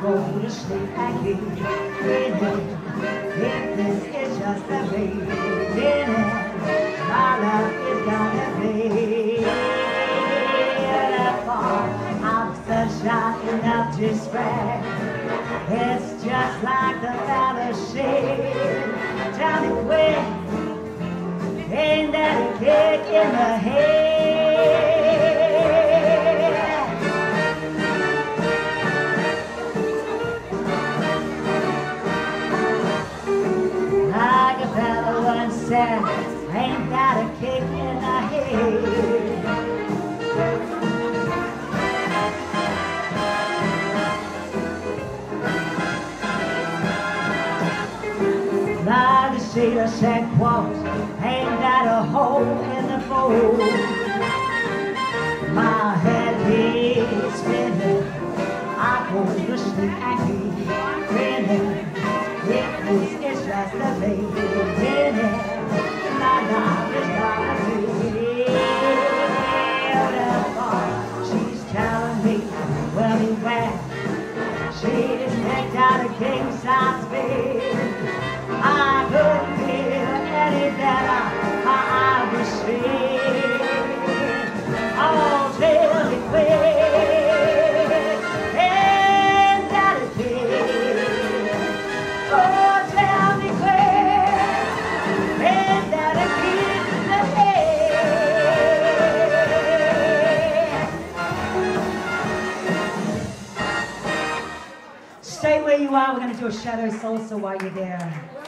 go to sleep and keep dreaming. If this is just the beginning, my love is gonna be beautiful. I'm sunshine enough to spread. It's just like the fellowship. Tell me quick, ain't that a kick in the head? Said, ain't got a kick in the head? Like the sailor said, quote, ain't that a hole in the boat? My head is spinning, I go to sleep keep grinning. If this just the beginning, She just picked out a king size bed. Where you are. We're going to do a shadow salsa while you're there.